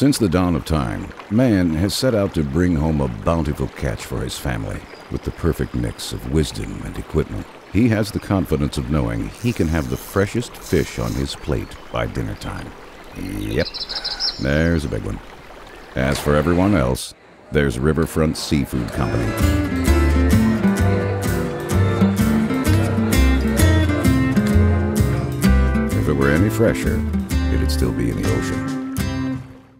Since the dawn of time, man has set out to bring home a bountiful catch for his family. With the perfect mix of wisdom and equipment, he has the confidence of knowing he can have the freshest fish on his plate by dinner time. Yep, there's a big one. As for everyone else, there's Riverfront Seafood Company. If it were any fresher, it'd still be in the ocean.